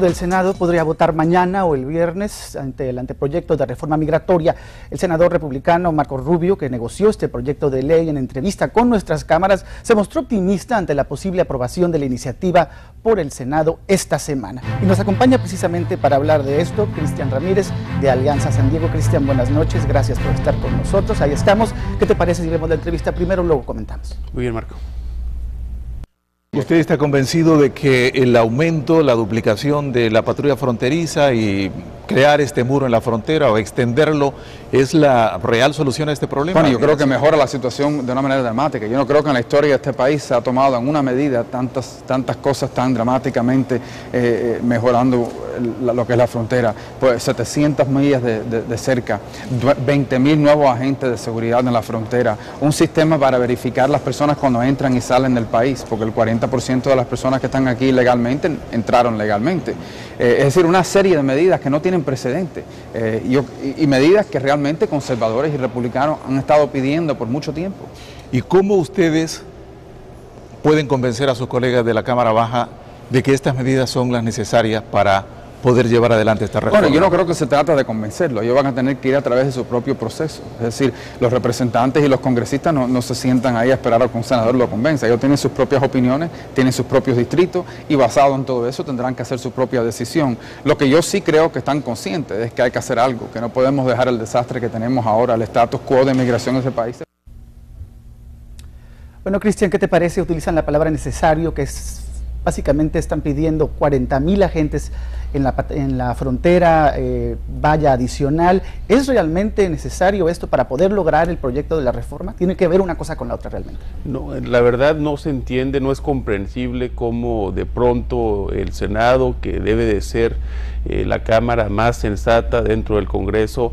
del Senado podría votar mañana o el viernes ante el anteproyecto de reforma migratoria. El senador republicano Marco Rubio, que negoció este proyecto de ley en entrevista con nuestras cámaras, se mostró optimista ante la posible aprobación de la iniciativa por el Senado esta semana. Y nos acompaña precisamente para hablar de esto Cristian Ramírez de Alianza San Diego. Cristian, buenas noches, gracias por estar con nosotros. Ahí estamos. ¿Qué te parece si vemos la entrevista primero, luego comentamos? Muy bien, Marco. ¿Usted está convencido de que el aumento, la duplicación de la patrulla fronteriza y crear este muro en la frontera o extenderlo es la real solución a este problema? Bueno, yo creo que mejora la situación de una manera dramática. Yo no creo que en la historia de este país se ha tomado en una medida tantas, tantas cosas tan dramáticamente eh, eh, mejorando lo que es la frontera. Pues 700 millas de, cerca, 20 mil nuevos agentes de seguridad en la frontera, un sistema para verificar las personas cuando entran y salen del país, porque el 40% de las personas que están aquí legalmente entraron legalmente. Eh, es decir, una serie de medidas que no tienen precedente eh, y, medidas que realmente conservadores y republicanos han estado pidiendo por mucho tiempo. ¿Y cómo ustedes pueden convencer a sus colegas de la Cámara Baja de que estas medidas son las necesarias para poder llevar adelante esta reforma? Bueno, yo no creo que se trata de convencerlo, ellos van a tener que ir a través de su propio proceso. Es decir, los representantes y los congresistas no, se sientan ahí a esperar a que un senador lo convenza. Ellos tienen sus propias opiniones, tienen sus propios distritos y basado en todo eso tendrán que hacer su propia decisión. Lo que yo sí creo que están conscientes es que hay que hacer algo, que no podemos dejar el desastre que tenemos ahora, el status quo de migración en ese país. Bueno, Cristian, ¿qué te parece? Utilizan la palabra necesario, que es básicamente están pidiendo 40 mil agentes en la, en la frontera eh, valla adicional. ¿Es realmente necesario esto para poder lograr el proyecto de la reforma? ¿Tiene que ver una cosa con la otra realmente? No, la verdad no se entiende, no es comprensible cómo de pronto el Senado, que debe de ser eh, la Cámara más sensata dentro del Congreso,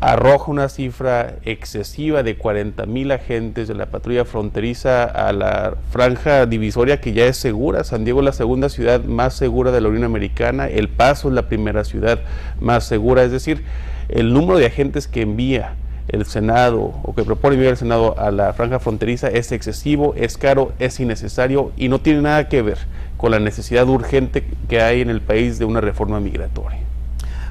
arroja una cifra excesiva de 40 mil agentes de la patrulla fronteriza a la franja divisoria que ya es segura. San Diego es la segunda ciudad más segura de la Unión Americana, El Paso es la primera ciudad más segura, es decir, el número de agentes que envía el Senado o que propone enviar el Senado a la franja fronteriza es excesivo, es caro, es innecesario y no tiene nada que ver con la necesidad urgente que hay en el país de una reforma migratoria.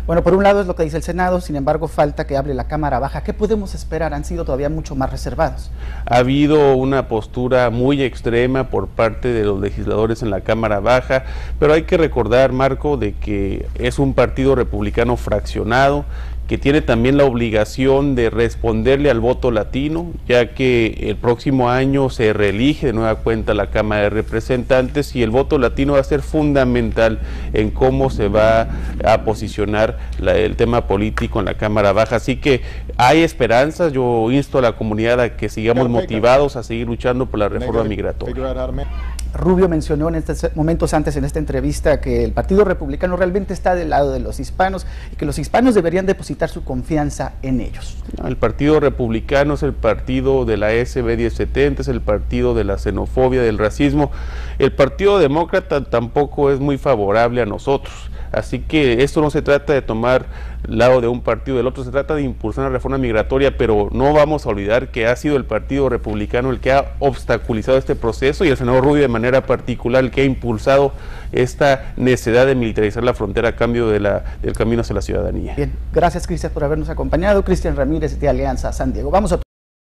Bueno, por un lado es lo que dice el Senado, sin embargo falta que hable la Cámara Baja. ¿Qué podemos esperar? Han sido todavía mucho más reservados. Ha habido una postura muy extrema por parte de los legisladores en la Cámara Baja, pero hay que recordar, Marco, de que es un partido republicano fraccionado que tiene también la obligación de responderle al voto latino, ya que el próximo año se reelige de nueva cuenta la Cámara de Representantes y el voto latino va a ser fundamental en cómo se va a posicionar el tema político en la Cámara Baja. Así que hay esperanzas, yo insto a la comunidad a que sigamos motivados a seguir luchando por la reforma migratoria. Rubio mencionó en estos momentos antes en esta entrevista que el Partido Republicano realmente está del lado de los hispanos y que los hispanos deberían depositar su confianza en ellos. El Partido Republicano es el partido de la SB 1070, es el partido de la xenofobia, del racismo. El Partido Demócrata tampoco es muy favorable a nosotros. Así que esto no se trata de tomar lado de un partido del otro, se trata de impulsar una reforma migratoria, pero no vamos a olvidar que ha sido el Partido Republicano el que ha obstaculizado este proceso y el senador Rubio de particular que ha impulsado esta necesidad de militarizar la frontera a cambio de la, del camino hacia la ciudadanía. Bien, gracias Cristian por habernos acompañado. Cristian Ramírez de Alianza San Diego. Vamos a